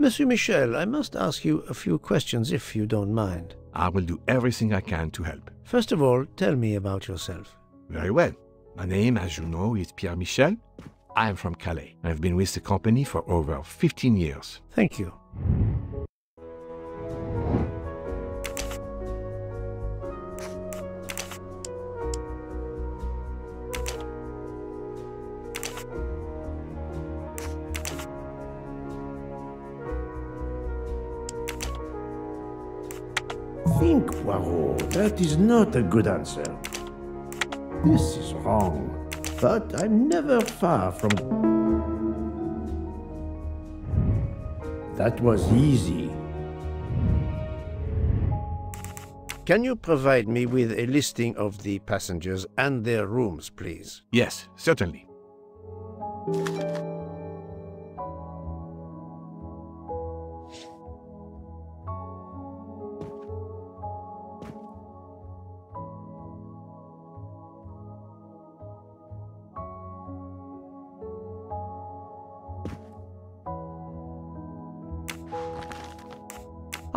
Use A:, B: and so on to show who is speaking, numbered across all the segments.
A: Monsieur Michel, I must ask you a few questions if you don't mind.
B: I will do everything I can to help.
A: First of all, tell me about yourself.
B: Very well. My name, as you know, is Pierre Michel. I am from Calais. I've been with the company for over 15 years.
A: Thank you.
C: That is not a good answer. This is wrong. But I'm never far from. That was easy.
A: Can you provide me with a listing of the passengers and their rooms, please?
B: Yes, certainly.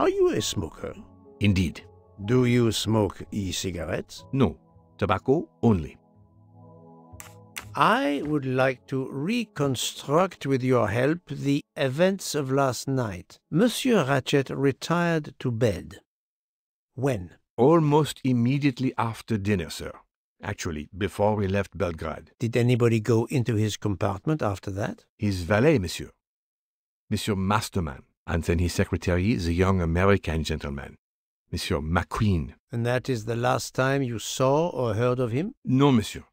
A: Are you a smoker?
B: Indeed.
A: Do you smoke e-cigarettes?
B: No. Tobacco only.
A: I would like to reconstruct with your help the events of last night. Monsieur Ratchet retired to bed. When?
B: Almost immediately after dinner, sir. Actually, before we left Belgrade.
A: Did anybody go into his compartment after that?
B: His valet, monsieur. Monsieur Masterman. And then his secretary, the young American gentleman. Monsieur McQueen.
A: And that is the last time you saw or heard of him?
B: No, monsieur.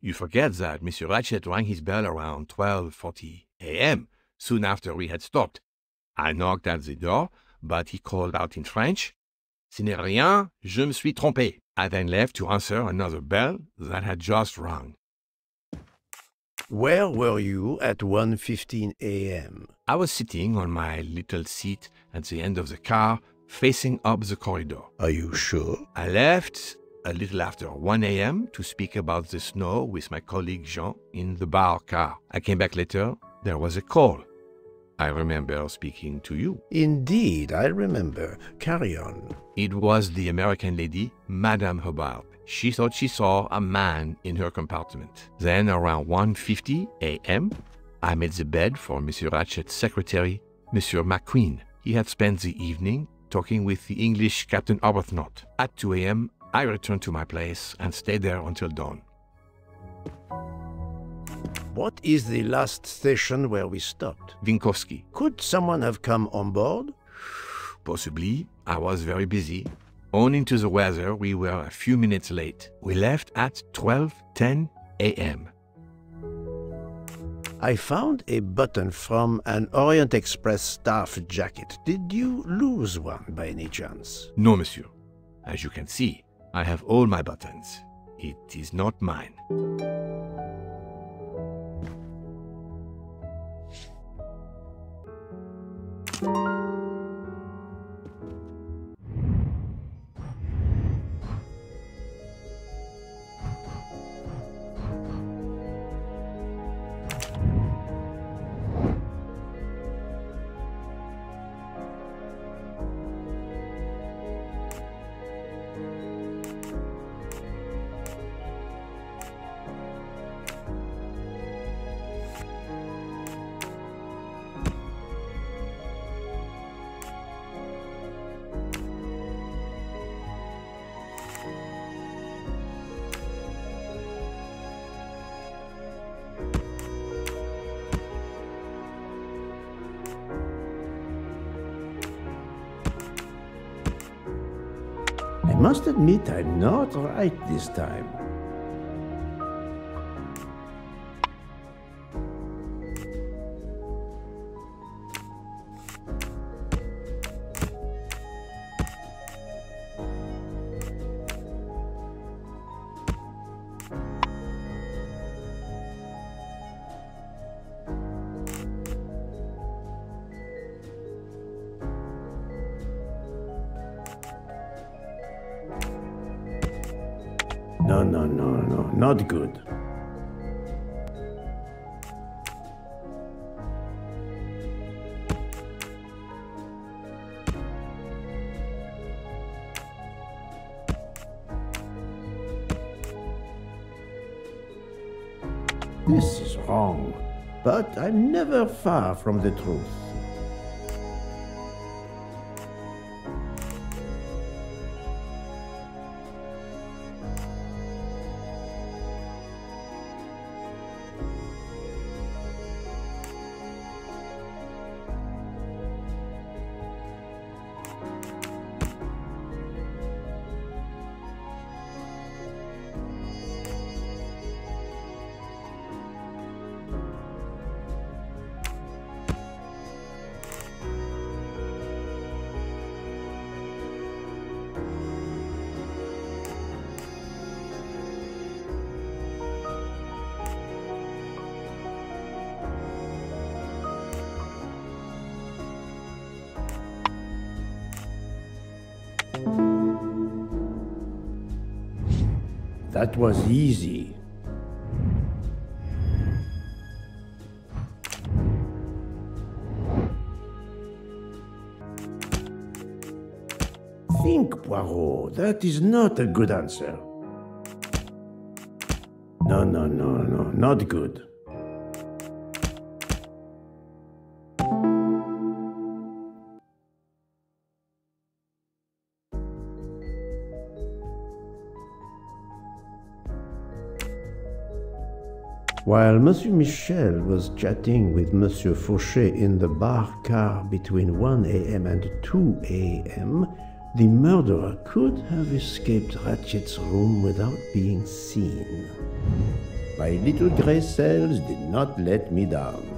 B: You forget that Monsieur Ratchet rang his bell around 12.40 a.m., soon after we had stopped. I knocked at the door, but he called out in French, Ce n'est rien, je me suis trompé. I then left to answer another bell that had just rung.
A: Where were you at 1.15 a.m.?
B: I was sitting on my little seat at the end of the car, facing up the corridor.
A: Are you sure?
B: I left a little after 1 a.m. to speak about the snow with my colleague Jean in the bar car. I came back later. There was a call. I remember speaking to you.
A: Indeed, I remember. Carry on.
B: It was the American lady, Madame Hubbard. She thought she saw a man in her compartment. Then, around 1.50 a.m., I made the bed for Monsieur Ratchet's secretary, Monsieur McQueen. He had spent the evening talking with the English Captain Arbuthnot. At 2 a.m., I returned to my place and stayed there until dawn.
A: What is the last station where we stopped?
B: Vinkovsky.
A: Could someone have come on board?
B: Possibly. I was very busy. Owing to the weather, we were a few minutes late. We left at 12.10 a.m.
A: I found a button from an Orient Express staff jacket. Did you lose one by any chance?
B: No, monsieur. As you can see, I have all my buttons. It is not mine.
C: Must admit I'm not right this time.
A: Far from the truth. That was easy. Think, Poirot. That is not a good answer. No, no, no, no, not good. While Monsieur Michel was chatting with Monsieur Fauchet in the bar car between 1 a.m. and 2 a.m., the murderer could have escaped Ratchet's room without being seen. My little grey cells did not let me down.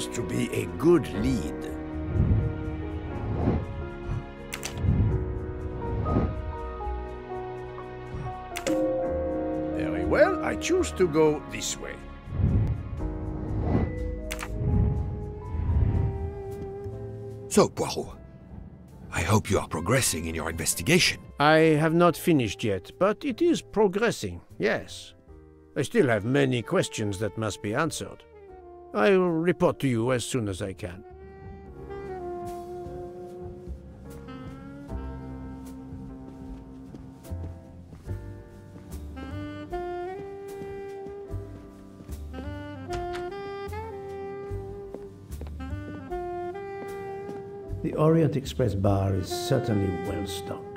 A: Appears to be a good lead. Very well, I choose to go this way.
D: So, Poirot, I hope you are progressing in your investigation.
E: I have not finished yet, but it is progressing, yes. I still have many questions that must be answered. I will report to you as soon as I can. The Orient Express bar is certainly well stocked.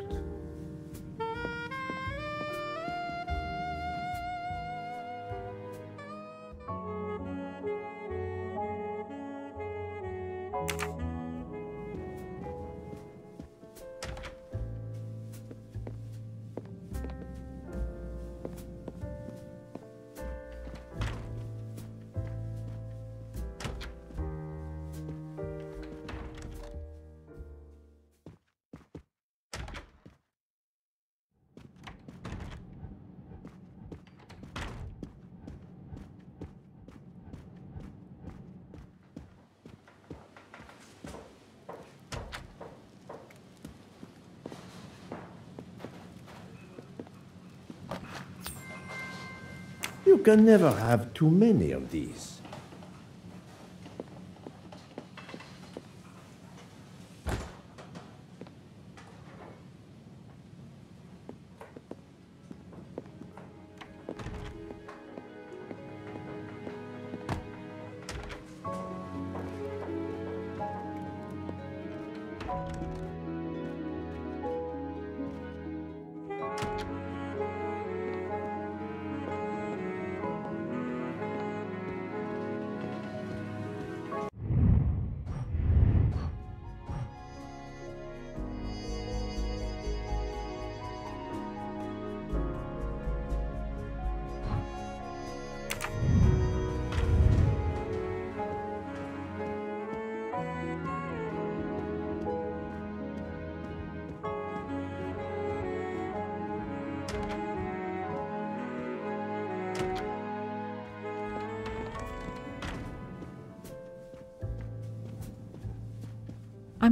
A: Can never have too many of these.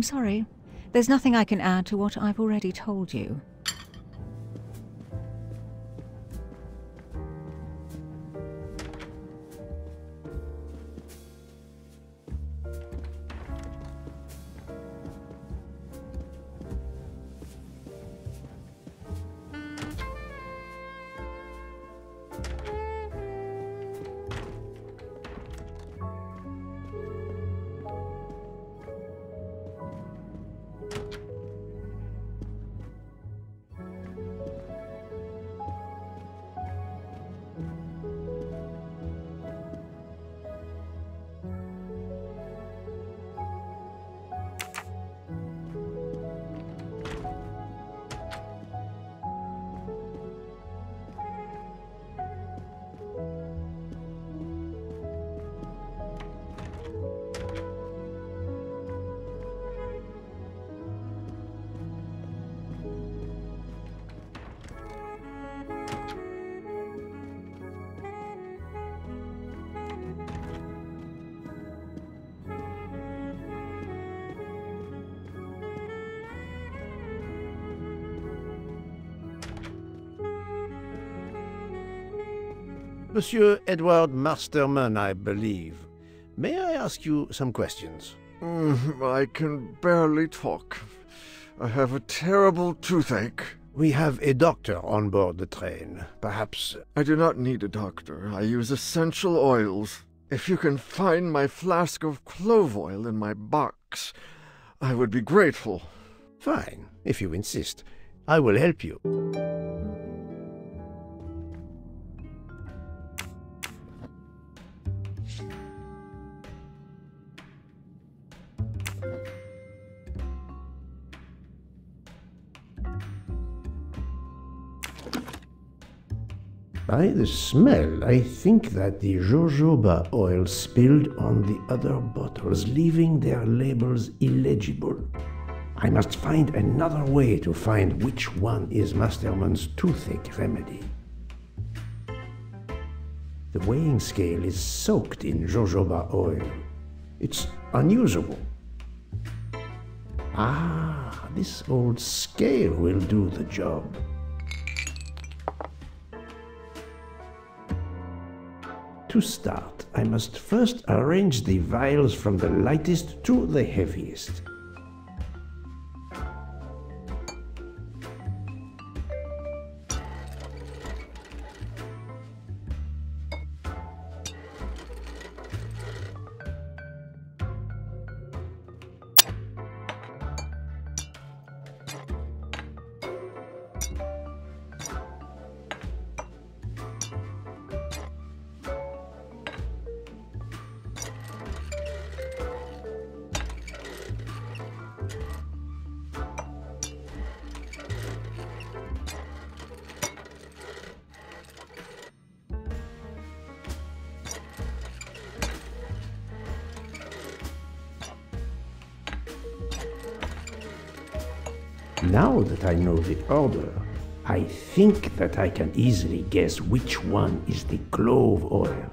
F: I'm sorry. There's nothing I can add to what I've already told you.
G: Monsieur Edward Masterman, I believe. May I ask you some questions?
H: Mm, I can barely talk. I have a terrible toothache.
G: We have a doctor on board the train. Perhaps.
H: I do not need a doctor. I use essential oils. If you can find my flask of clove oil in my box, I would be grateful.
G: Fine, if you insist. I will help you.
A: By the smell, I think that the jojoba oil spilled on the other bottles, leaving their labels illegible. I must find another way to find which one is Masterman's toothache remedy. The weighing scale is soaked in jojoba oil. It's unusable. Ah, this old scale will do the job. To start, I must first arrange the vials from the lightest to the heaviest. That I can easily guess which one is the clove oil.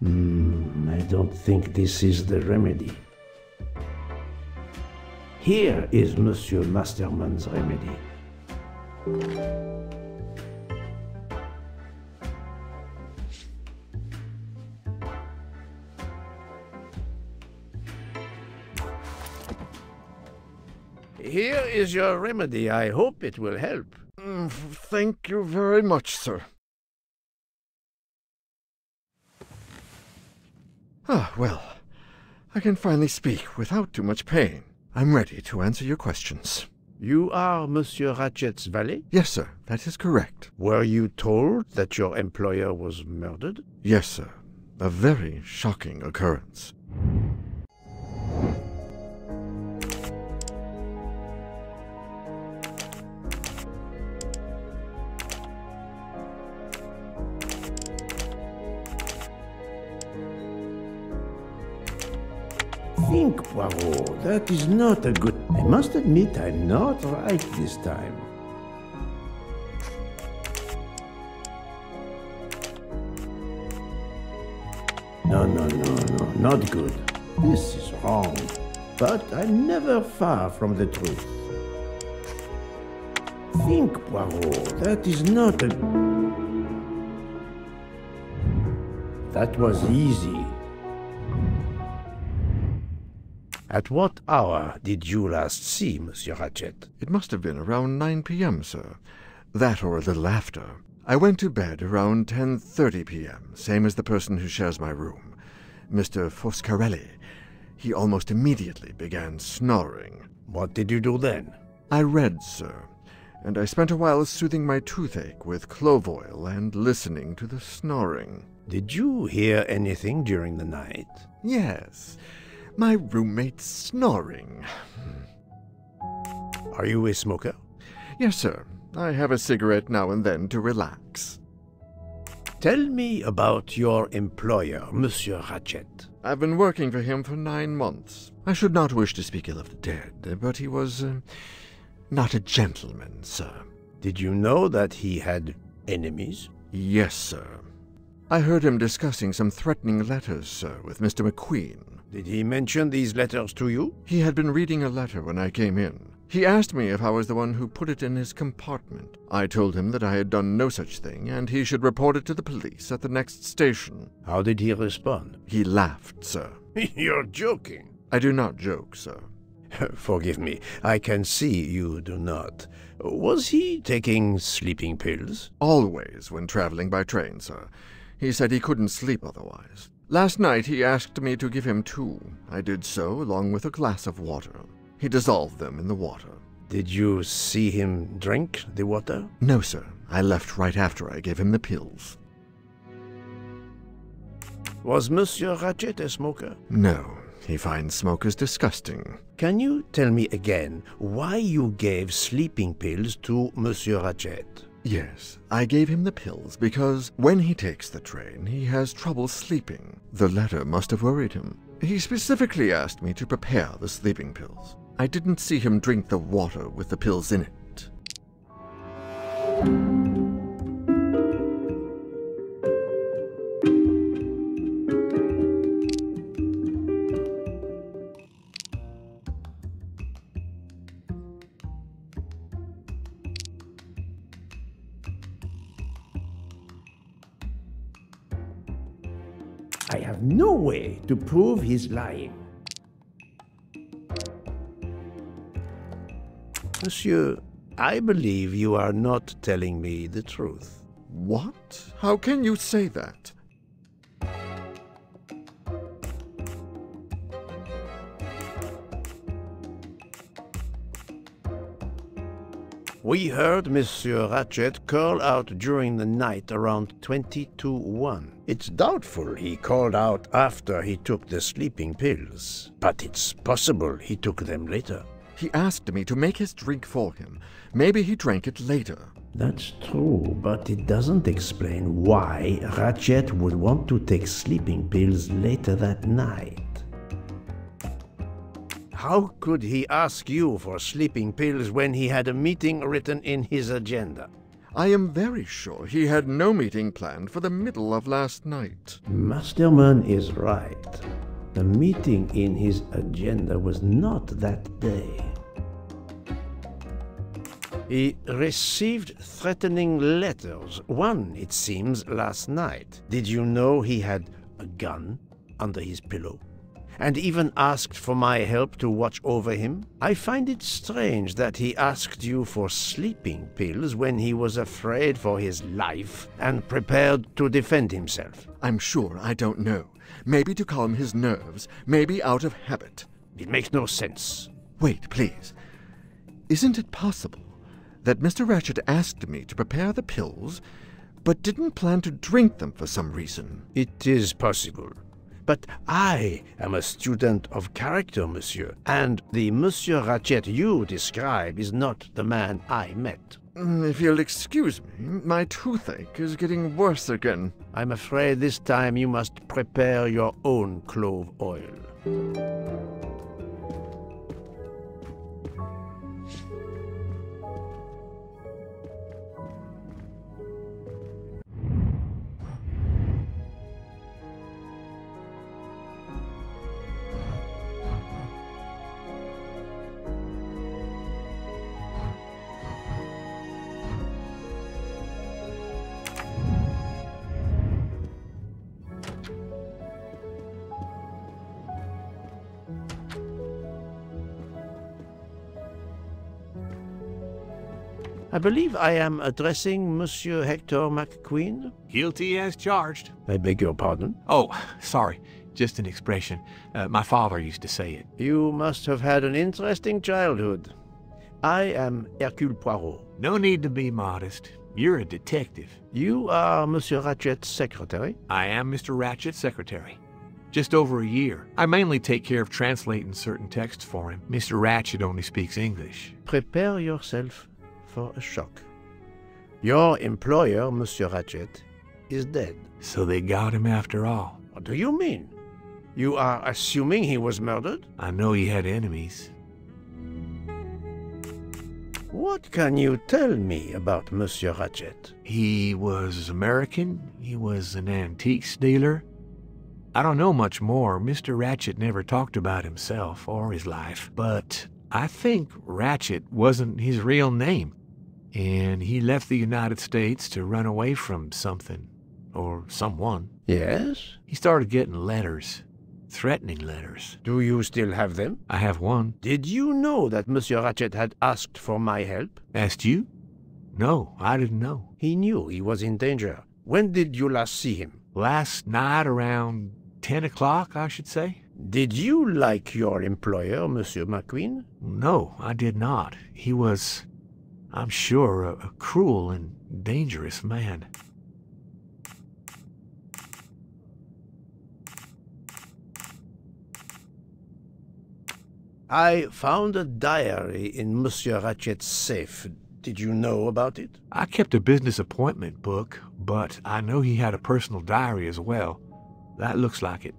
A: Hmm.
C: I don't think this is the remedy. Here is Monsieur Masterman's remedy.
A: Your remedy. I hope it will help.
H: Mm, Thank you very much, sir. Ah, well, I can finally speak without too much pain. I'm ready to answer your questions.
A: You are Monsieur Ratchet's valet?
H: Yes, sir, that is correct.
A: Were you told that your employer was murdered?
H: Yes, sir. A very shocking occurrence.
C: Think, Poirot. That is not a good. I must admit I'm not right this time. No, no, no, no, not good. This is wrong. But I'm never far from the truth. Think, Poirot. That is not a. That was easy.
A: At what hour did you last see Monsieur Ratchet?
H: It must have been around 9 p.m., sir. That or a little after. I went to bed around 10.30 p.m., same as the person who shares my room, Mr. Foscarelli. He almost immediately began snoring.
A: What did you do then?
H: I read, sir, and I spent a while soothing my toothache with clove oil and listening to the snoring.
A: Did you hear anything during the night?
H: Yes, my roommate snoring.
A: Are you a smoker?
H: Yes, sir. I have a cigarette now and then to relax.
A: Tell me about your employer, Monsieur Ratchet.
H: I've been working for him for nine months. I should not wish to speak ill of the dead, but he was uh, not a gentleman, sir.
A: Did you know that he had enemies?
H: Yes, sir. I heard him discussing some threatening letters, sir, with Mr. McQueen.
A: Did he mention these letters to you?
H: He had been reading a letter when I came in. He asked me if I was the one who put it in his compartment. I told him that I had done no such thing, and he should report it to the police at the next station.
A: How did he respond?
H: He laughed, sir.
A: You're joking.
H: I do not joke, sir.
A: Forgive me, I can see you do not. Was he taking sleeping pills?
H: Always when traveling by train, sir. He said he couldn't sleep otherwise. Last night he asked me to give him two. I did so, along with a glass of water. He dissolved them in the water.
A: Did you see him drink the water?
H: No, sir. I left right after I gave him the pills.
A: Was Monsieur Ratchet a smoker?
H: No, he finds smokers disgusting.
A: Can you tell me again why you gave sleeping pills to Monsieur Ratchet?
H: Yes, I gave him the pills because when he takes the train, he has trouble sleeping. The letter must have worried him. He specifically asked me to prepare the sleeping pills. I didn't see him drink the water with the pills in it.
C: No way to prove he's lying.
A: Monsieur, I believe you are not telling me the truth.
H: What? How can you say that?
A: We heard Monsieur Ratchet call out during the night around 20 to 1. It's doubtful he called out after he took the sleeping pills, but it's possible he took them later.
H: He asked me to make his drink for him. Maybe he drank it later.
C: That's true, but it doesn't explain why Ratchet would want to take sleeping pills later that night.
A: How could he ask you for sleeping pills when he had a meeting written in his agenda?
H: I am very sure he had no meeting planned for the middle of last night.
C: Masterman is right. The meeting in his agenda was not that day.
A: He received threatening letters, one, it seems, last night. Did you know he had a gun under his pillow? And even asked for my help to watch over him? I find it strange that he asked you for sleeping pills when he was afraid for his life and prepared to defend himself.
H: I'm sure I don't know. Maybe to calm his nerves, maybe out of habit.
A: It makes no sense.
H: Wait, please. Isn't it possible that Mr. Ratchet asked me to prepare the pills, but didn't plan to drink them for some reason?
A: It is possible. But I am a student of character, monsieur, and the Monsieur Ratchet you describe is not the man I met.
H: Mm, If you'll excuse me, my toothache is getting worse again.
A: I'm afraid this time you must prepare your own clove oil. I believe I am addressing Monsieur Hector McQueen.
B: Guilty as charged.
A: I beg your pardon.
B: Oh, sorry. Just an expression. Uh, my father used to say it.
A: You must have had an interesting childhood. I am Hercule Poirot.
B: No need to be modest. You're a detective.
A: You are Monsieur Ratchet's secretary?
B: I am Mr. Ratchet's secretary. Just over a year. I mainly take care of translating certain texts for him. Mr. Ratchet only speaks English.
A: Prepare yourself for a shock. Your employer, Monsieur Ratchet, is dead.
B: So they got him after all.
A: What do you mean? You are assuming he was murdered?
B: I know he had enemies.
A: What can you tell me about Monsieur Ratchet?
B: He was American. He was an antiques dealer. I don't know much more. Mr. Ratchet never talked about himself or his life, but I think Ratchet wasn't his real name. And he left the United States to run away from something or someone.
A: Yes?
B: He started getting letters, threatening letters.
A: Do you still have them?
B: I have one.
A: Did you know that Monsieur Ratchet had asked for my help?
B: Asked you? No, I didn't know.
A: He knew he was in danger. When did you last see him?
B: Last night around 10 o'clock, I should say.
A: Did you like your employer, Monsieur McQueen?
B: No, I did not. He was, I'm sure, a, a cruel and dangerous man.
A: I found a diary in Monsieur Ratchet's safe. Did you know about it?
B: I kept a business appointment book, but I know he had a personal diary as well. That looks like it.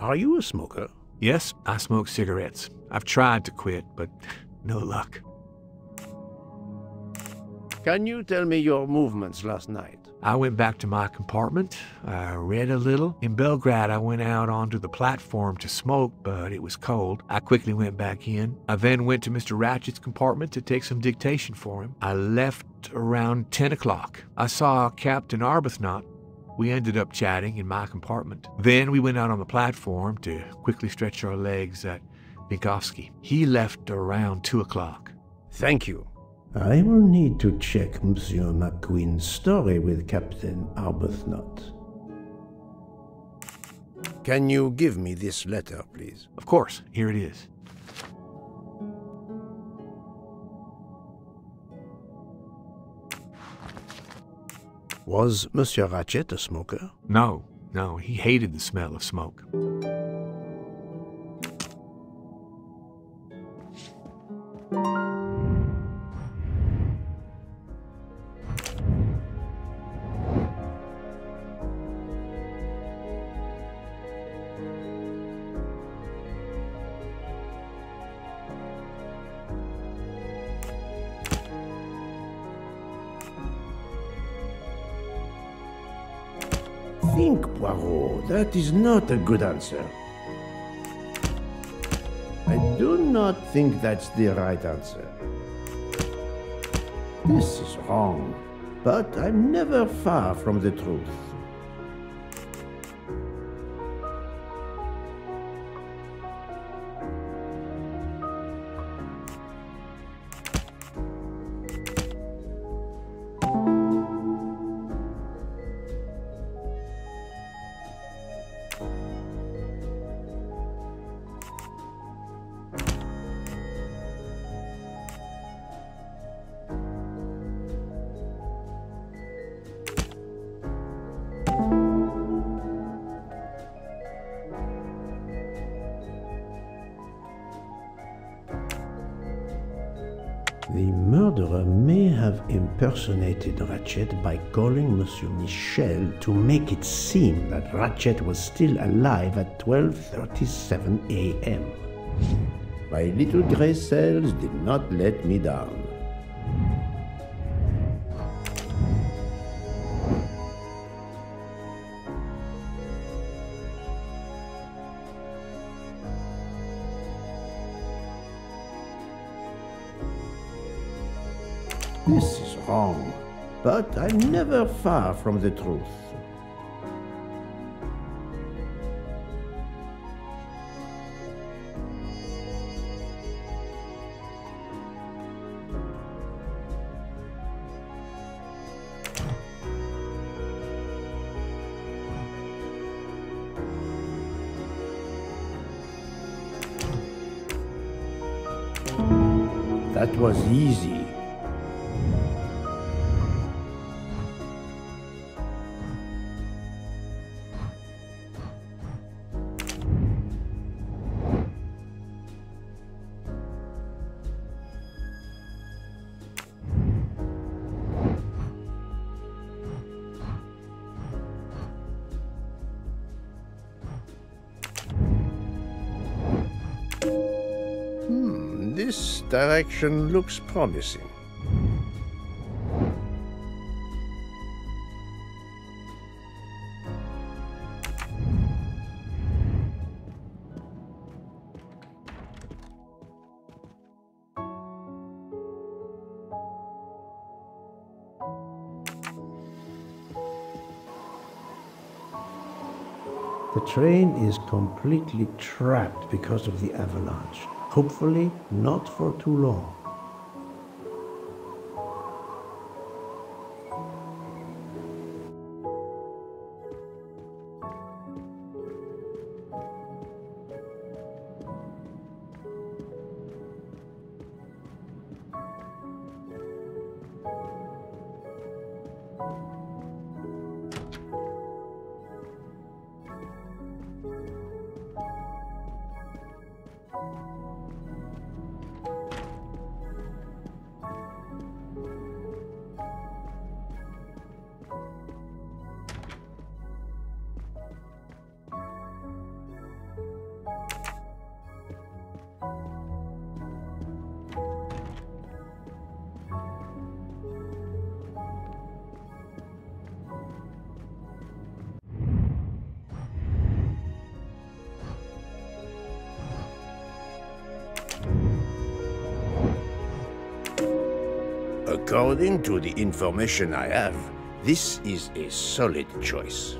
A: Are you a smoker?
B: Yes, I smoke cigarettes. I've tried to quit, but no luck.
A: Can you tell me your movements last night?
B: I went back to my compartment. I read a little. In Belgrade, I went out onto the platform to smoke, but it was cold. I quickly went back in. I then went to Mr. Ratchet's compartment to take some dictation for him. I left around 10 o'clock. I saw Captain Arbuthnot. We ended up chatting in my compartment. Then we went out on the platform to quickly stretch our legs at Vinkovsky. He left around 2 o'clock.
A: Thank you.
C: I will need to check Monsieur McQueen's story with Captain Arbuthnot.
A: Can you give me this letter, please?
B: Of course, here it is.
A: Was Monsieur Ratchet a smoker?
B: No, no, he hated the smell of smoke.
A: Think, Poirot. That is not a good answer. I do not think that's the right answer. This is wrong, but I'm never far from the truth. Impersonated Ratchet by calling Monsieur Michel to make it seem that Ratchet was still alive at 12.37 a.m. My little grey cells did not let me down. Far from the truth. That was easy. This direction looks promising. The train is completely trapped because of the avalanche. Hopefully, not for too long. To the information I have, this is a solid choice.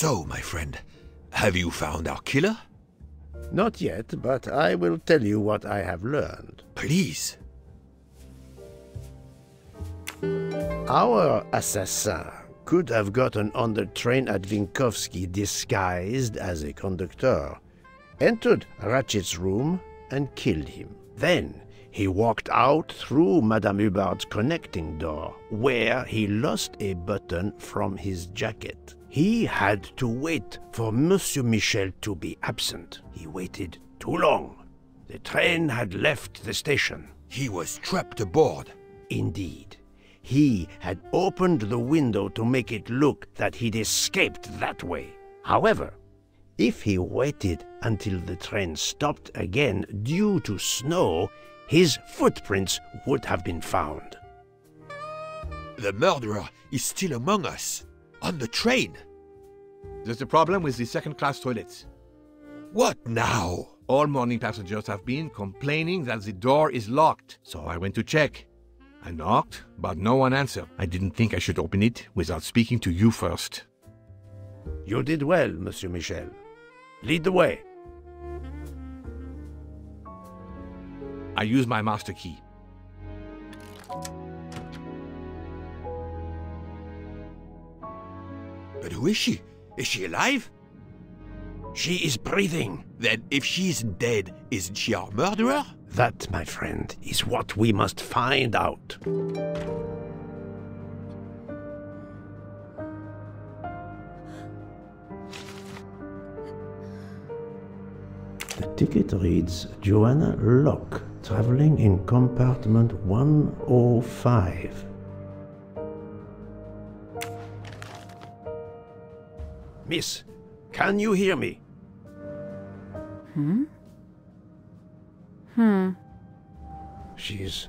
D: So, my friend, have you found our killer?
A: Not yet, but I will tell you what I have learned.
D: Please.
A: Our assassin could have gotten on the train at Vinkovsky disguised as a conductor, entered Ratchet's room, and killed him. Then he walked out through Madame Hubbard's connecting door, where he lost a button from his jacket. He had to wait for Monsieur Michel to be absent. He waited too long. The train had left the station.
D: He was trapped aboard.
A: Indeed. He had opened the window to make it look that he'd escaped that way. However, if he waited until the train stopped again due to snow, his footprints would have been found.
D: The murderer is still among us. On the train.
B: There's a problem with the second class toilets.
D: What now?
B: All morning passengers have been complaining that the door is locked, so I went to check. I knocked, but no one answered. I didn't think I should open it without speaking to you first.
A: You did well, Monsieur Michel. Lead the way.
B: I use my master key.
D: But who is she? Is she alive?
A: She is breathing.
D: Then if she isn't dead, isn't she our murderer?
A: That, my friend, is what we must find out.
C: The ticket reads Joanna Locke, traveling in compartment 105.
A: Miss, can you hear me?
F: Hmm? Hmm.
A: She's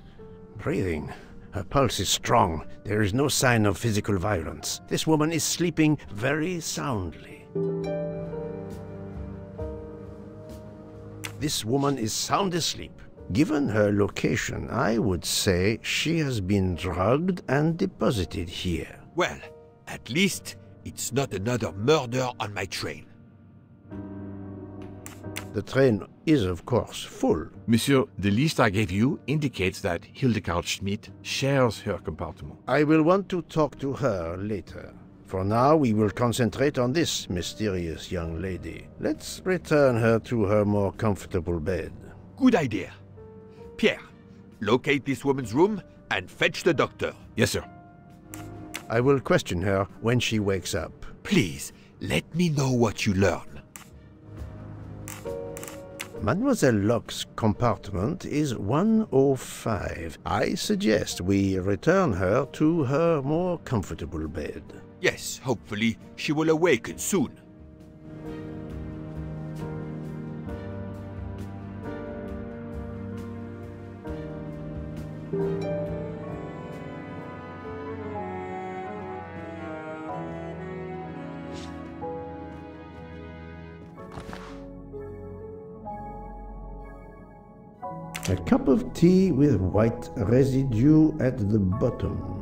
A: breathing. Her pulse is strong. There is no sign of physical violence. This woman is sleeping very soundly. This woman is sound asleep. Given her location, I would say she has been drugged and deposited here.
D: Well, at least it's not another murder on my train.
A: The train is, of course, full.
B: Monsieur, the list I gave you indicates that Hildegard Schmidt shares her compartment.
A: I will want to talk to her later. For now, we will concentrate on this mysterious young lady. Let's return her to her more comfortable bed.
D: Good idea. Pierre, locate this woman's room and fetch the doctor.
B: Yes, sir.
A: I will question her when she wakes up.
D: Please, let me know what you learn.
A: Mademoiselle Locke's compartment is 105. I suggest we return her to her more comfortable bed.
D: Yes, hopefully she will awaken soon.
C: A cup of tea with white residue at the bottom.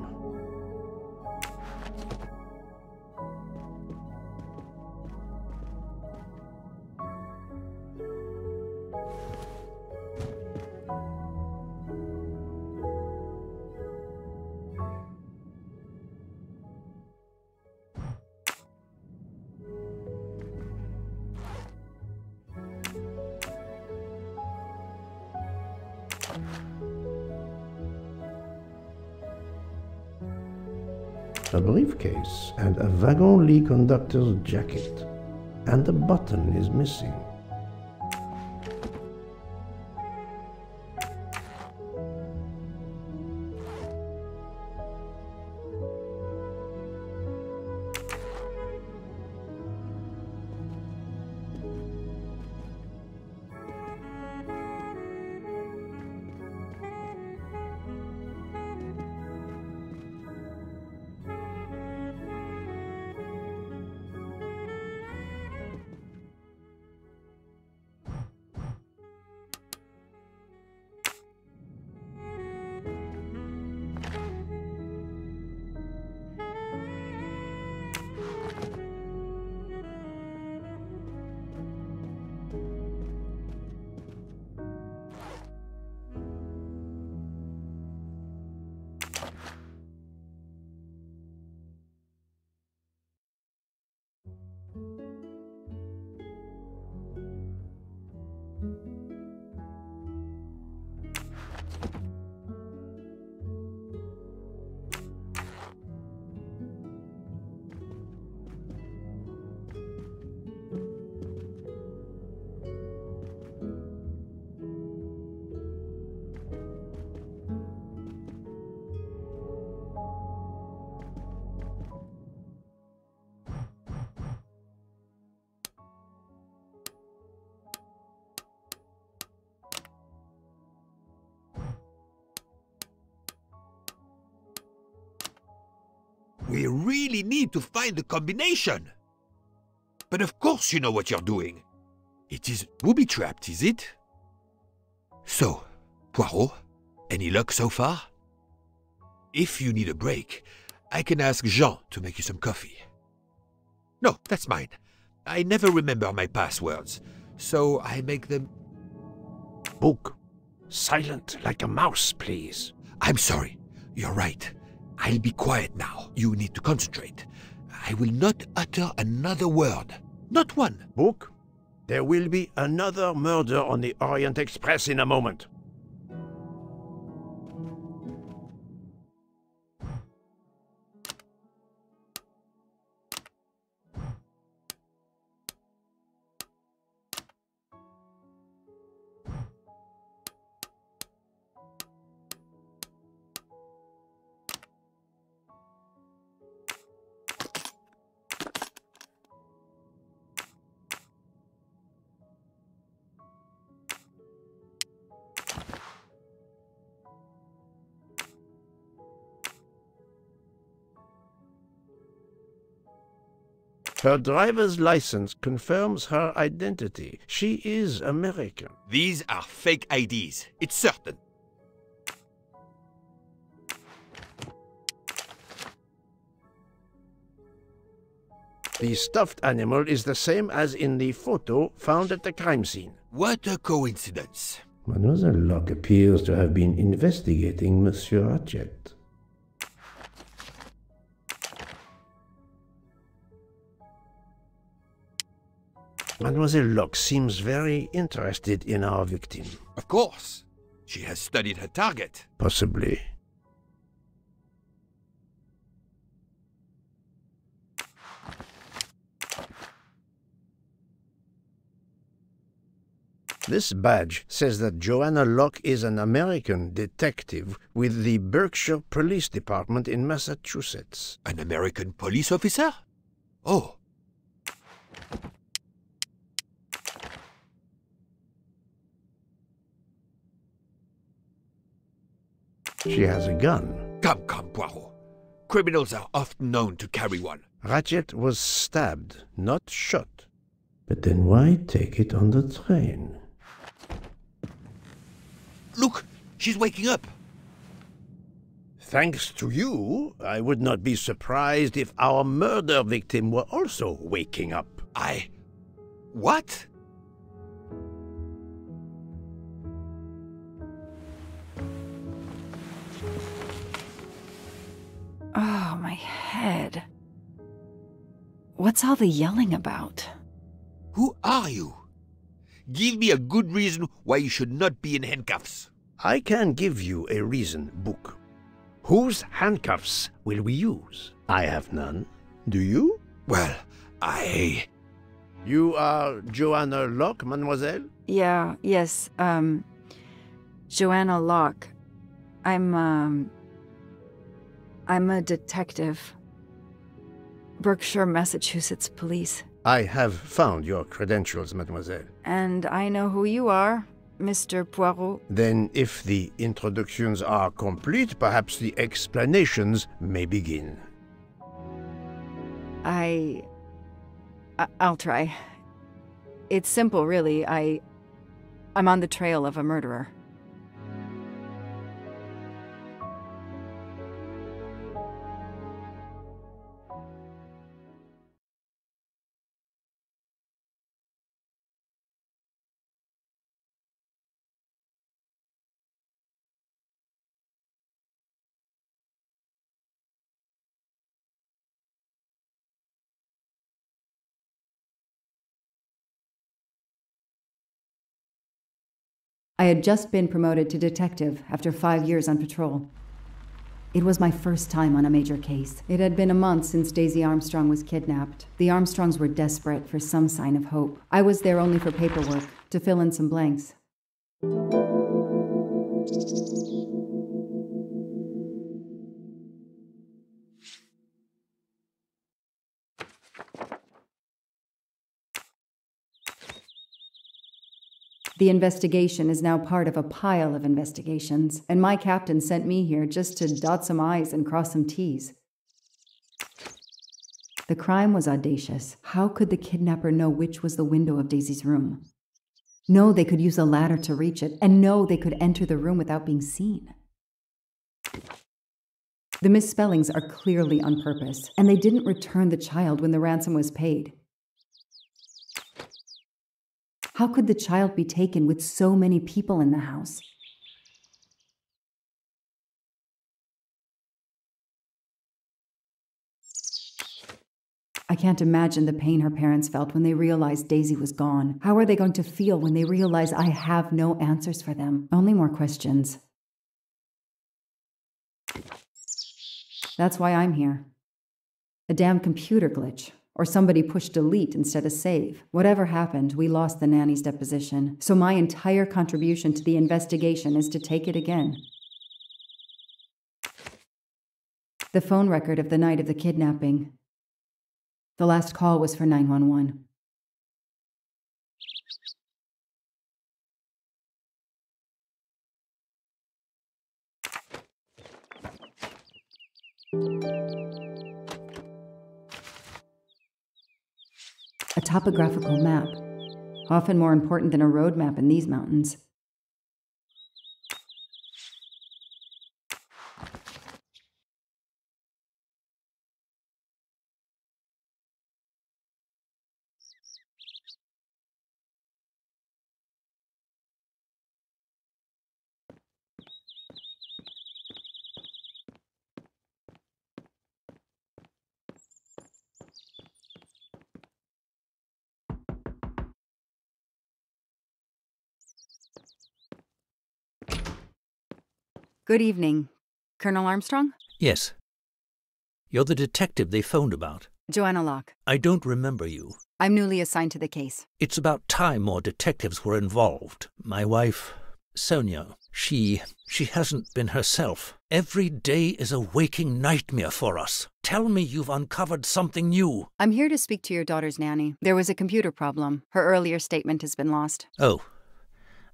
C: A briefcase, and a Wagon-Lit conductor's jacket. And the button is missing.
D: We really need to find the combination. But of course you know what you're doing. It is booby-trapped, is it? So, Poirot, any luck so far? If you need a break, I can ask Jean to make you some coffee. No, that's mine. I never remember my passwords, so I make them.
A: Bouc. Silent like a mouse, please.
D: I'm sorry. You're right. I'll be quiet now. You need to concentrate. I will not utter another word. Not one.
A: Bouc. There will be another murder on the Orient Express in a moment. Her driver's license confirms her identity. She is American.
D: These are fake IDs. It's certain.
A: The stuffed animal is the same as in the photo found at the crime scene.
D: What a coincidence.
C: Mademoiselle Locke appears to have been investigating Monsieur Ratchett.
A: Mademoiselle Locke seems very interested in our victim.
D: Of course. She has studied her target.
A: Possibly. This badge says that Joanna Locke is an American detective with the Berkshire Police Department in Massachusetts.
D: An American police officer? Oh.
A: She has a gun.
D: Come, come, Poirot. Criminals are often known to carry one.
A: Ratchett was stabbed, not shot.
C: But then why take it on the train?
D: Look, she's waking up.
A: Thanks to you, I would not be surprised if our murder victim were also waking up.
D: I. What?
I: Oh, my head. What's all the yelling about?
D: Who are you? Give me a good reason why you should not be in handcuffs.
A: I can give you a reason, Bouc. Whose handcuffs will we use? I have none. Do you?
D: Well, I.
A: You are Joanna Locke, mademoiselle?
I: Yeah, yes, um. Joanna Locke. I'm, um. I'm a detective. Berkshire, Massachusetts Police.
A: I have found your credentials, mademoiselle.
I: And I know who you are, Mr. Poirot.
A: Then, if the introductions are complete, perhaps the explanations may begin.
I: I. I'll try. It's simple, really. I. I'm on the trail of a murderer.
J: Had just been promoted to detective after five years on patrol. It was my first time on a major case. It had been a month since Daisy Armstrong was kidnapped. The Armstrongs were desperate for some sign of hope. I was there only for paperwork, to fill in some blanks. The investigation is now part of a pile of investigations, and my captain sent me here just to dot some I's and cross some T's. The crime was audacious. How could the kidnapper know which was the window of Daisy's room? No, they could use a ladder to reach it, and no, they could enter the room without being seen. The misspellings are clearly on purpose, and they didn't return the child when the ransom was paid. How could the child be taken with so many people in the house? I can't imagine the pain her parents felt when they realized Daisy was gone. How are they going to feel when they realize I have no answers for them? Only more questions. That's why I'm here. A damn computer glitch. Or somebody pushed delete instead of save. Whatever happened, we lost the nanny's deposition. So my entire contribution to the investigation is to take it again. The phone record of the night of the kidnapping the last call was for 911. A topographical map, often more important than a road map in these mountains. Good evening. Colonel Armstrong?
K: Yes. You're the detective they phoned about.
J: Joanna Locke.
K: I don't remember you.
J: I'm newly assigned to the case.
K: It's about time more detectives were involved. My wife, Sonia, she. she hasn't been herself. Every day is a waking nightmare for us. Tell me you've uncovered something new.
J: I'm here to speak to your daughter's nanny. There was a computer problem. Her earlier statement has been lost.
K: Oh,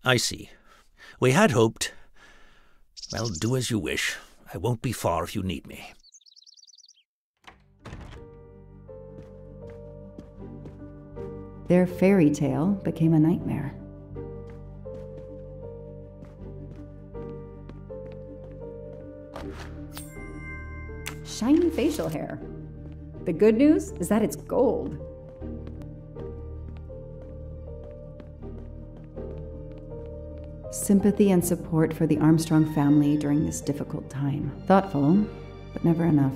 K: I see. We had hoped. Well, do as you wish. I won't be far if you need me.
J: Their fairy tale became a nightmare. Shiny facial hair. The good news is that it's gold. Sympathy and support for the Armstrong family during this difficult time. Thoughtful, but never enough.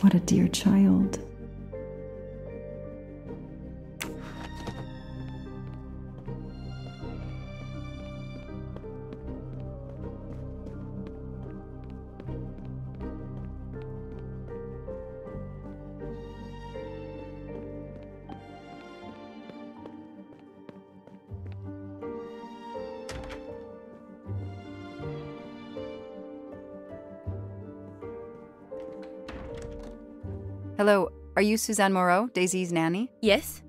J: What a dear child. Are you Suzanne Moreau, Daisy's nanny?
L: Yes?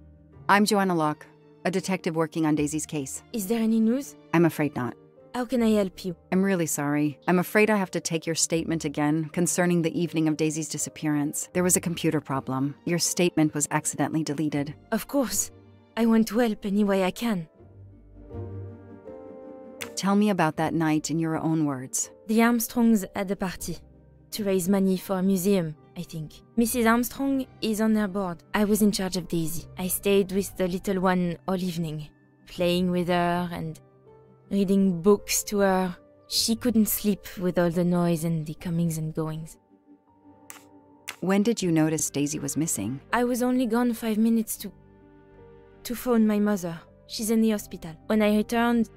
J: I'm Joanna Locke, a detective working on Daisy's case.
L: Is there any news?
J: I'm afraid not.
L: How can I help you?
J: I'm really sorry. I'm afraid I have to take your statement again concerning the evening of Daisy's disappearance. There was a computer problem. Your statement was accidentally deleted.
L: Of course. I want to help any way I can.
J: Tell me about that night in your own words.
L: The Armstrongs had a party to raise money for a museum, I think. Mrs. Armstrong is on their board. I was in charge of Daisy. I stayed with the little one all evening, playing with her and reading books to her. She couldn't sleep with all the noise and the comings and goings.
J: When did you notice Daisy was missing?
L: I was only gone five minutes to. to phone my mother. She's in the hospital. When I returned,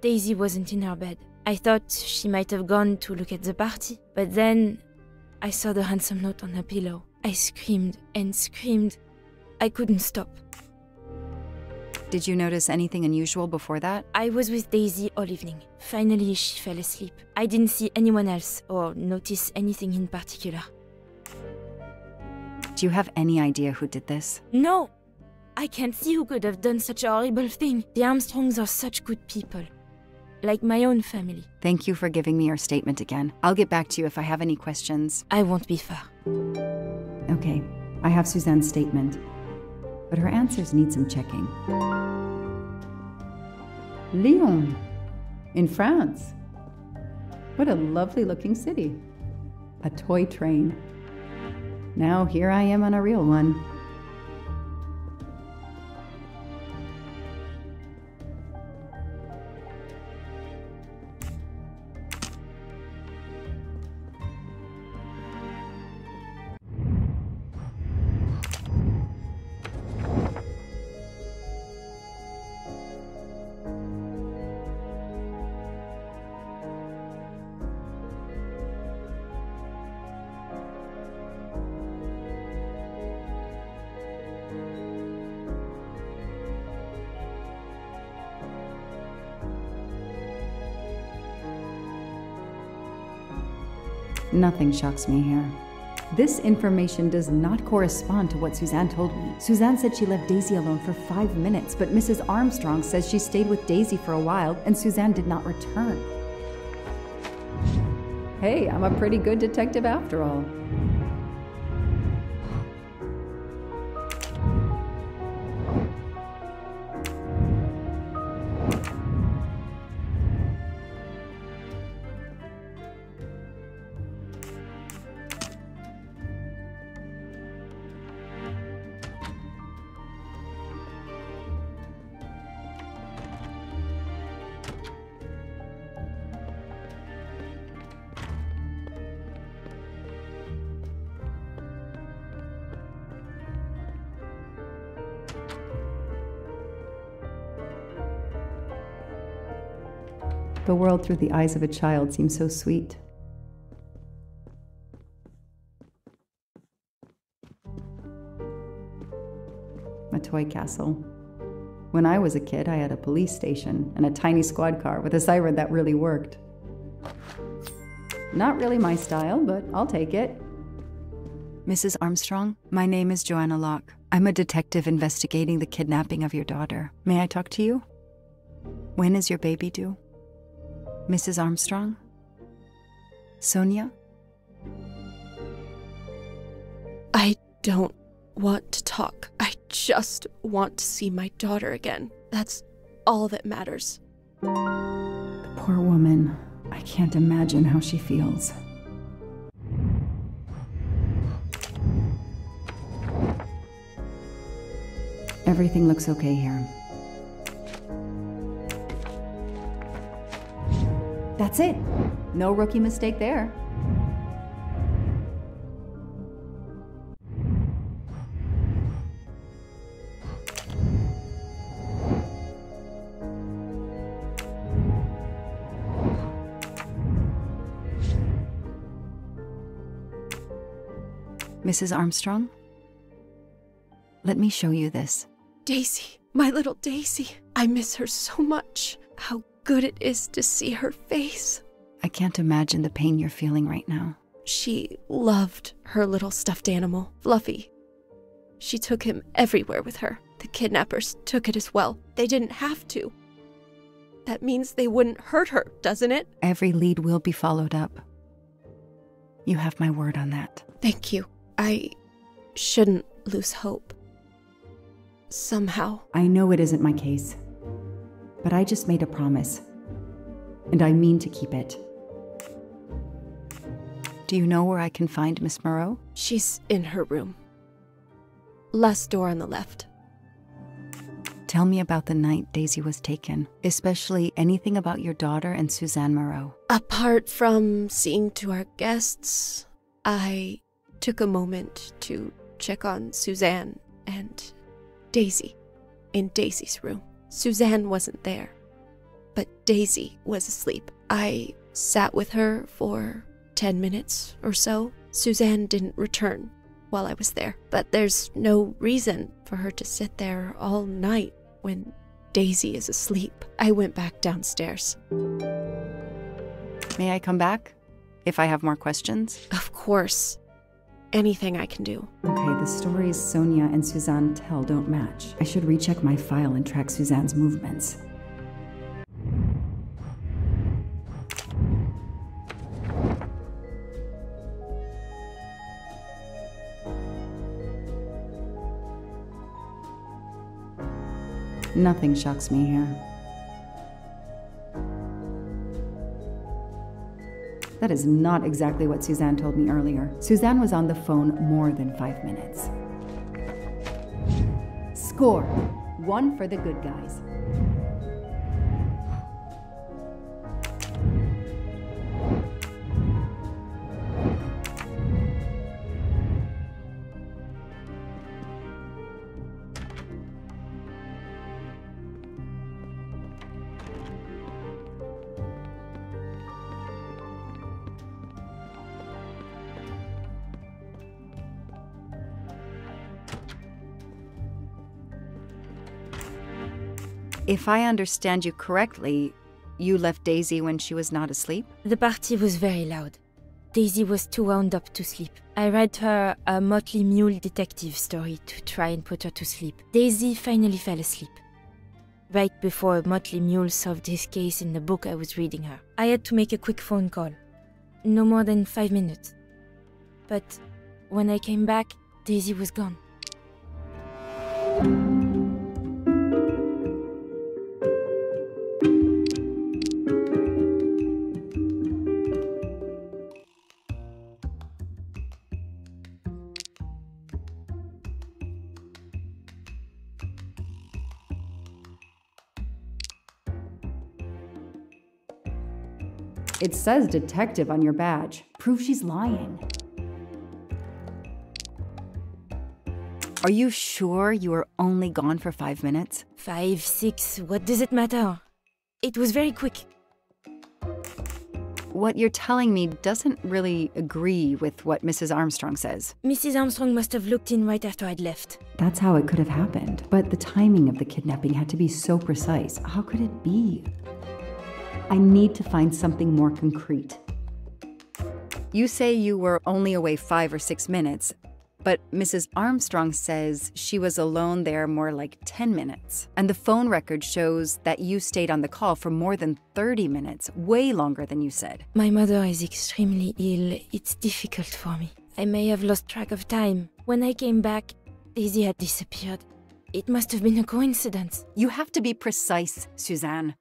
L: Daisy wasn't in her bed. I thought she might have gone to look at the party, but then I saw the handsome note on her pillow. I screamed and screamed. I couldn't stop.
J: Did you notice anything unusual before that?
L: I was with Daisy all evening. Finally, she fell asleep. I didn't see anyone else or notice anything in particular.
J: Do you have any idea who did this?
L: No! I can't see who could have done such a horrible thing. The Armstrongs are such good people. Like my own family.
J: Thank you for giving me your statement again. I'll get back to you if I have any questions.
L: I won't be far.
J: Okay, I have Suzanne's statement, but her answers need some checking. Lyon, in France. What a lovely looking city. A toy train. Now here I am on a real one. Nothing shocks me here. This information does not correspond to what Suzanne told me. Suzanne said she left Daisy alone for five minutes, but Mrs. Armstrong says she stayed with Daisy for a while and Suzanne did not return. Hey, I'm a pretty good detective after all. The world through the eyes of a child seems so sweet. A toy castle. When I was a kid, I had a police station and a tiny squad car with a siren that really worked. Not really my style, but I'll take it. Mrs. Armstrong, my name is Joanna Locke. I'm a detective investigating the kidnapping of your daughter. May I talk to you? When is your baby due? Mrs. Armstrong? Sonia?
M: I don't want to talk. I just want to see my daughter again. That's all that matters.
J: The poor woman. I can't imagine how she feels. Everything looks okay here. That's it. No rookie mistake there. Mrs. Armstrong? Let me show you this.
M: Daisy, my little Daisy. I miss her so much. How good it is to see her face.
J: I can't imagine the pain you're feeling right now.
M: She loved her little stuffed animal, Fluffy. She took him everywhere with her. The kidnappers took it as well. They didn't have to. That means they wouldn't hurt her, doesn't it?
J: Every lead will be followed up. You have my word on that.
M: Thank you. I shouldn't lose hope. Somehow.
J: I know it isn't my case, but I just made a promise, and I mean to keep it. Do you know where I can find Miss Moreau?
M: She's in her room. Last door on the left.
J: Tell me about the night Daisy was taken, especially anything about your daughter and Suzanne Moreau.
M: Apart from seeing to our guests, I took a moment to check on Suzanne and Daisy in Daisy's room. Suzanne wasn't there, but Daisy was asleep. I sat with her for 10 minutes or so. Suzanne didn't return while I was there, but there's no reason for her to sit there all night when Daisy is asleep. I went back downstairs.
J: May I come back? If I have more questions?
M: Of course anything I can do.
J: Okay, the stories Sonia and Suzanne tell don't match. I should recheck my file and track Suzanne's movements. Nothing shocks me here. That is not exactly what Suzanne told me earlier. Suzanne was on the phone more than five minutes. Score! One for the good guys. If I understand you correctly, you left Daisy when she was not asleep?
L: The party was very loud. Daisy was too wound up to sleep. I read her a Motley Mule detective story to try and put her to sleep. Daisy finally fell asleep. Right before Motley Mule solved his case in the book I was reading her. I had to make a quick phone call. No more than five minutes. But when I came back, Daisy was gone.
J: It says detective on your badge. Prove she's lying. Are you sure you were only gone for five minutes?
L: Five, six, what does it matter? It was very quick.
J: What you're telling me doesn't really agree with what Mrs. Armstrong says.
L: Mrs. Armstrong must have looked in right after I'd left.
J: That's how it could have happened. But the timing of the kidnapping had to be so precise. How could it be? I need to find something more concrete. You say you were only away five or six minutes, but Mrs. Armstrong says she was alone there more like 10 minutes. And the phone record shows that you stayed on the call for more than 30 minutes, way longer than you said.
L: My mother is extremely ill. It's difficult for me. I may have lost track of time. When I came back, Daisy had disappeared. It must have been a coincidence.
J: You have to be precise, Suzanne.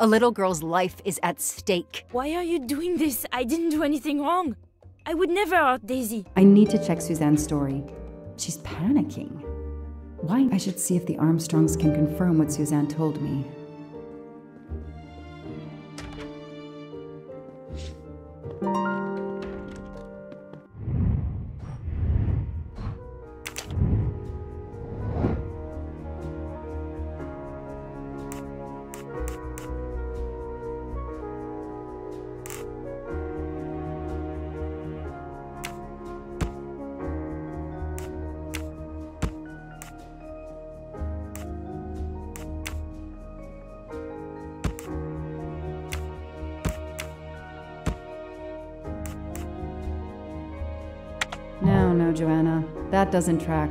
J: A little girl's life is at stake.
L: Why are you doing this? I didn't do anything wrong. I would never hurt Daisy.
J: I need to check Suzanne's story. She's panicking. Why? I should see if the Armstrongs can confirm what Suzanne told me. Doesn't track.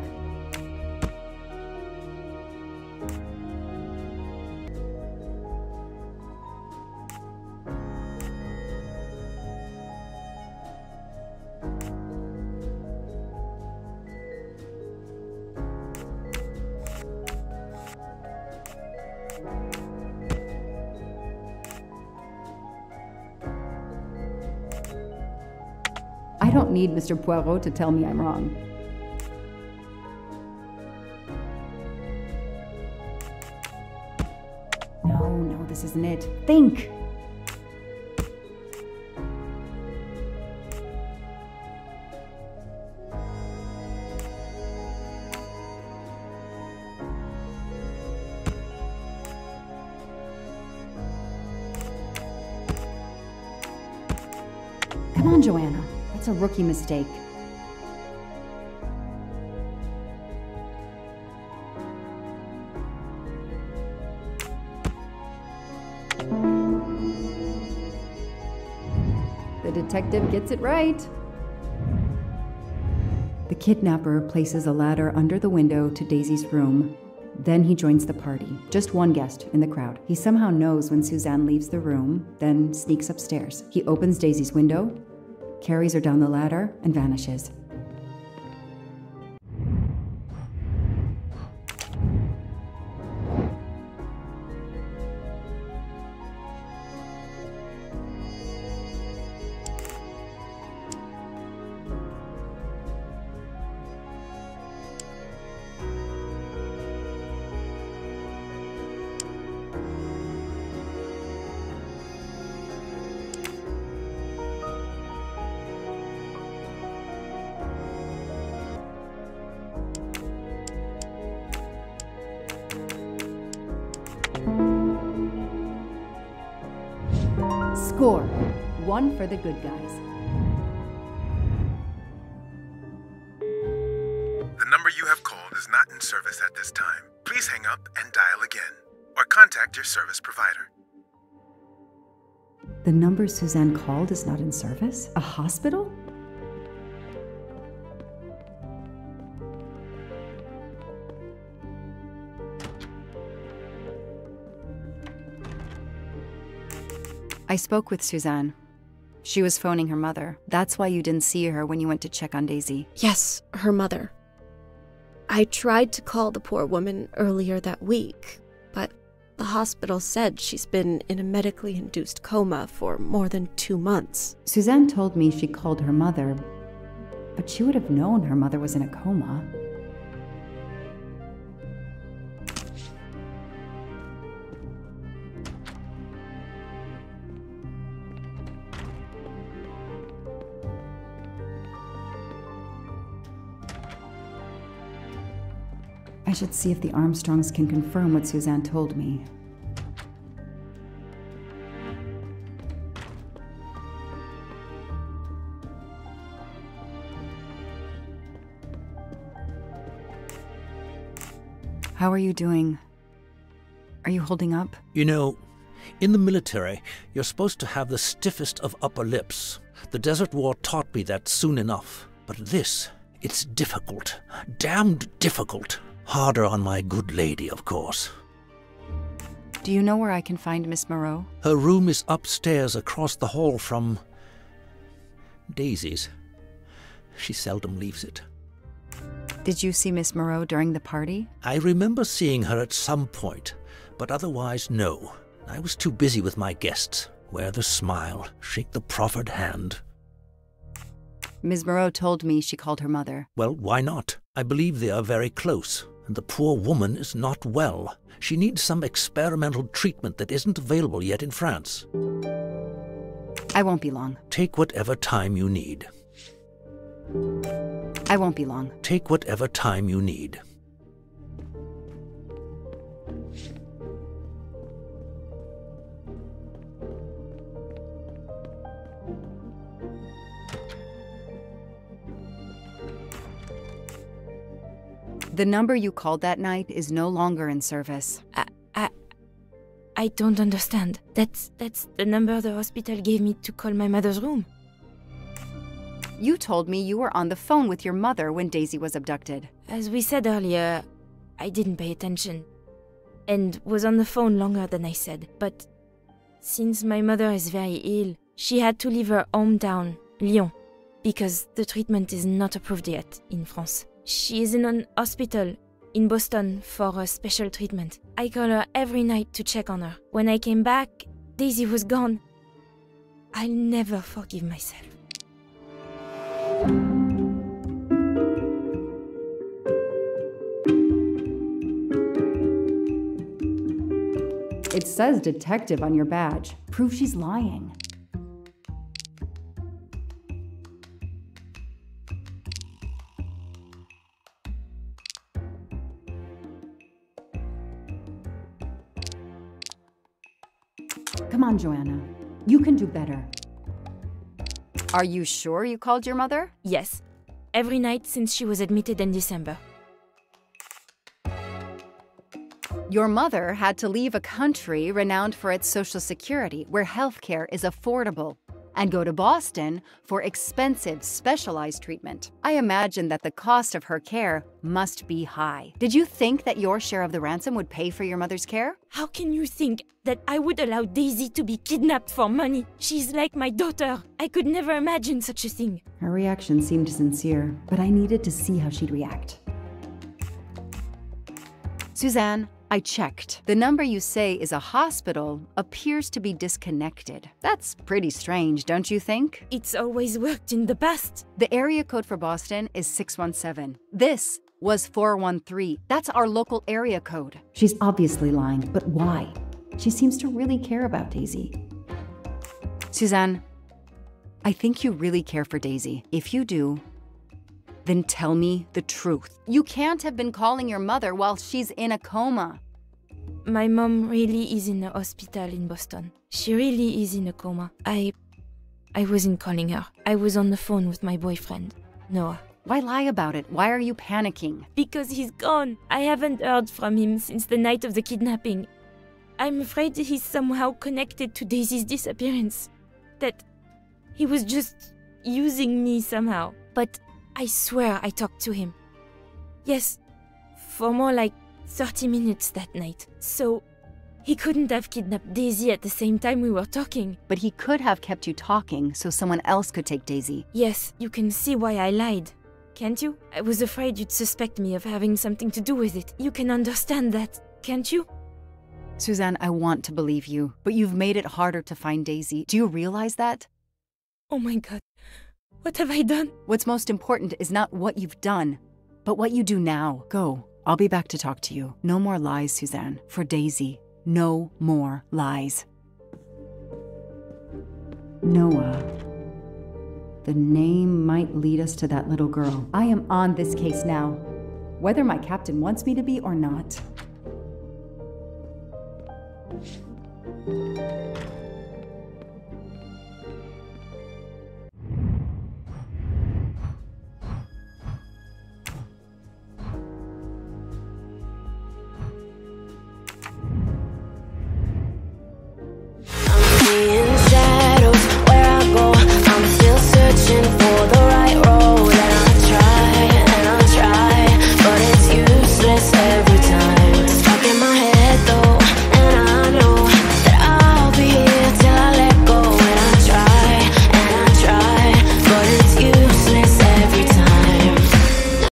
J: I don't need Mr. Poirot to tell me I'm wrong. Think! Come on, Joanna. That's a rookie mistake. The detective gets it right. The kidnapper places a ladder under the window to Daisy's room. Then he joins the party, just one guest in the crowd. He somehow knows when Suzanne leaves the room, then sneaks upstairs. He opens Daisy's window, carries her down the ladder, and vanishes. The good guys.
N: The number you have called is not in service at this time. Please hang up and dial again, or contact your service provider.
J: The number Suzanne called is not in service? A hospital? I spoke with Suzanne. She was phoning her mother. That's why you didn't see her when you went to check on Daisy.
M: Yes, her mother. I tried to call the poor woman earlier that week, but the hospital said she's been in a medically induced coma for more than two months.
J: Suzanne told me she called her mother, but she would have known her mother was in a coma. I should see if the Armstrongs can confirm what Suzanne told me. How are you doing? Are you holding up?
K: You know, in the military, you're supposed to have the stiffest of upper lips. The Desert War taught me that soon enough. But this, it's difficult. Damned difficult. Harder on my good lady, of course.
J: Do you know where I can find Miss Moreau?
K: Her room is upstairs across the hall from. Daisy's. She seldom leaves it.
J: Did you see Miss Moreau during the party?
K: I remember seeing her at some point, but otherwise, no. I was too busy with my guests. Wear the smile, shake the proffered hand.
J: Miss Moreau told me she called her mother.
K: Well, why not? I believe they are very close, and the poor woman is not well. She needs some experimental treatment that isn't available yet in France.
J: I won't be long.
K: Take whatever time you need.
J: I won't be long.
K: Take whatever time you need.
J: The number you called that night is no longer in service.
L: I, I, I don't understand. That's that's the number the hospital gave me to call my mother's room.
J: You told me you were on the phone with your mother when Daisy was abducted.
L: As we said earlier, I didn't pay attention and was on the phone longer than I said. But since my mother is very ill, she had to leave her hometown, Lyon, because the treatment is not approved yet in France. She is in an hospital in Boston for a special treatment. I call her every night to check on her. When I came back, Daisy was gone. I'll never forgive myself.
J: It says detective on your badge. Prove she's lying. Joanna. You can do better. Are you sure you called your mother?
L: Yes, every night since she was admitted in December.
J: Your mother had to leave a country renowned for its social security, where healthcare is affordable, and go to Boston for expensive, specialized treatment. I imagine that the cost of her care must be high. Did you think that your share of the ransom would pay for your mother's care?
L: How can you think that I would allow Daisy to be kidnapped for money? She's like my daughter. I could never imagine such a thing.
J: Her reaction seemed sincere, but I needed to see how she'd react. Suzanne, I checked. The number you say is a hospital appears to be disconnected. That's pretty strange, don't you think?
L: It's always worked in the past.
J: The area code for Boston is 617. This was 413. That's our local area code. She's obviously lying, but why? She seems to really care about Daisy. Suzanne, I think you really care for Daisy. If you do, then tell me the truth. You can't have been calling your mother while she's in a coma.
L: My mom really is in a hospital in Boston. She really is in a coma. I. I wasn't calling her. I was on the phone with my boyfriend, Noah.
J: Why lie about it? Why are you panicking?
L: Because he's gone. I haven't heard from him since the night of the kidnapping. I'm afraid he's somehow connected to Daisy's disappearance. That he was just using me somehow. But I swear I talked to him. Yes, for more like 30 minutes that night. So he couldn't have kidnapped Daisy at the same time we were talking.
J: But he could have kept you talking so someone else could take Daisy.
L: Yes, you can see why I lied. Can't you? I was afraid you'd suspect me of having something to do with it. You can understand that, can't you?
J: Suzanne, I want to believe you, but you've made it harder to find Daisy. Do you realize that?
L: Oh my god. What have I done?
J: What's most important is not what you've done, but what you do now. Go. I'll be back to talk to you. No more lies, Suzanne. For Daisy, no more lies. Noah. The name might lead us to that little girl. I am on this case now, whether my captain wants me to be or not.